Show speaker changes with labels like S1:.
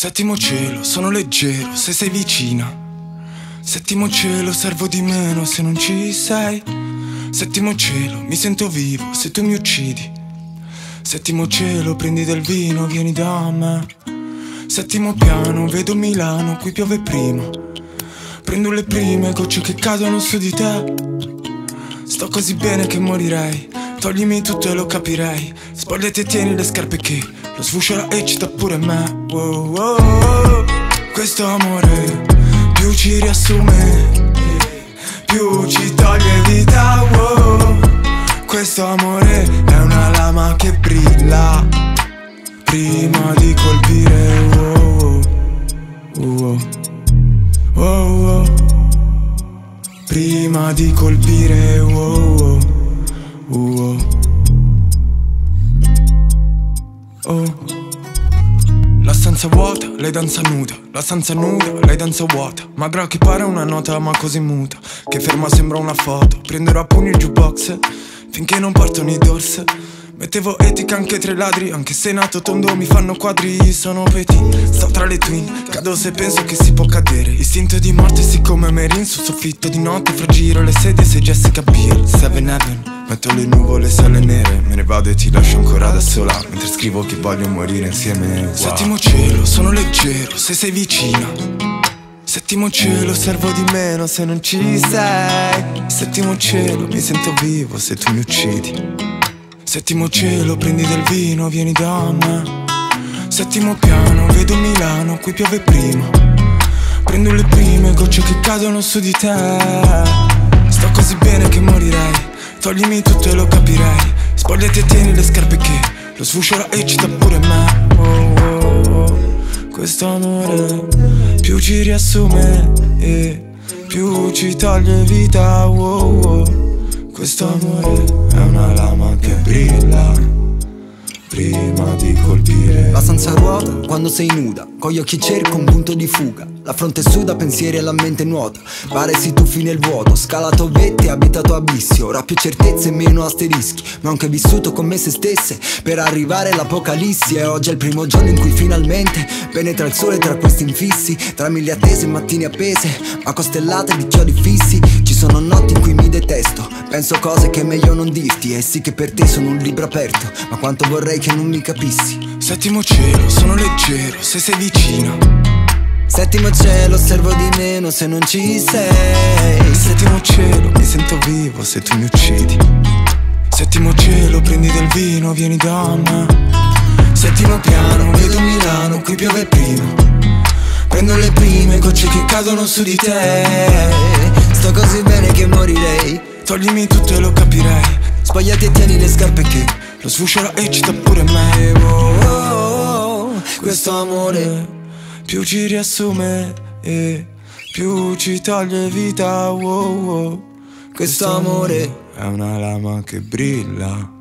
S1: Settimo cielo, sono leggero se sei vicina. Settimo cielo, servo di meno se non ci sei. Settimo cielo, mi sento vivo se tu mi uccidi. Settimo cielo, prendi del vino, vieni da me. Settimo piano, vedo Milano, qui piove prima. Prendo le prime gocce che cadono su di te. Sto così bene che morirei. Toglimi tutto e lo capirei. Spogliati e tieni le scarpe che lo sfuscerà cita pure me. Wow, wow, wow. Questo amore più ci riassume, più ci toglie vita. Wow. Questo amore è una lama che brilla prima di colpire. Wow, wow, wow, wow. Prima di colpire. Wow, wow. Oh. Stanza vuota, lei danza nuda. La stanza nuda, lei danza vuota. Magra che pare una nota ma così muta. Che ferma sembra una foto. Prenderò a pugni il jukebox Finché non partono i dorse Mettevo etica anche tra i ladri Anche se nato tondo mi fanno quadri Sono petit, sto tra le twin Cado se penso che si può cadere. Istinto di morte siccome Merin Sul soffitto di notte fra giro le sedie Sei Jessica Biel, Seven Heaven Metto le nuvole sale nere Me ne vado e ti lascio ancora da sola. Mentre scrivo che voglio morire insieme. Wow. Settimo cielo, sono leggero se sei vicina. Settimo cielo, servo di meno se non ci sei. Settimo cielo, mi sento vivo se tu mi uccidi. Settimo cielo, prendi del vino, vieni da me Settimo piano, vedo Milano, qui piove prima. Prendo le prime gocce che cadono su di te. Sto così bene che morirei Toglimi tutto e lo capirei Spogliati e tieni le scarpe che Lo sfuscerà e cita pure me oh, oh, oh. Questo amore più ci riassume e più ci toglie vita. Questo amore è una lama che brilla prima di colpire.
S2: La stanza ruota quando sei nuda, con gli occhi cerco un punto di fuga. La fronte suda, pensieri e la mente nuota. Pare si tuffi nel vuoto, scalato vette, abitato abissi. Ora più certezze e meno asterischi. Ma anche vissuto con me se stesse per arrivare all'apocalissi. E oggi è il primo giorno in cui finalmente penetra il sole tra questi infissi. Tra mille attese e mattine appese, ma costellate di chiodi fissi. Ci sono notti in cui mi detesto. Penso cose che è meglio non dirti. E sì che per te sono un libro aperto. Ma quanto vorrei che non mi capissi.
S1: Settimo cielo, sono leggero se sei vicina.
S2: Settimo cielo, servo di meno se non ci sei.
S1: Settimo cielo, mi sento vivo se tu mi uccidi. Settimo cielo, prendi del vino, vieni da me. Settimo piano, vedo Milano, qui piove prima. Prendo le prime gocce che cadono su di te.
S2: Sto così bene che morirei.
S1: Toglimi tutto e lo capirei.
S2: Spogliati e tieni le scarpe che
S1: lo sfuscerà e cita pure me. Oh, oh, oh, questo amore più ci riassume e più ci toglie vita. Oh, oh. Questo amore è una lama che brilla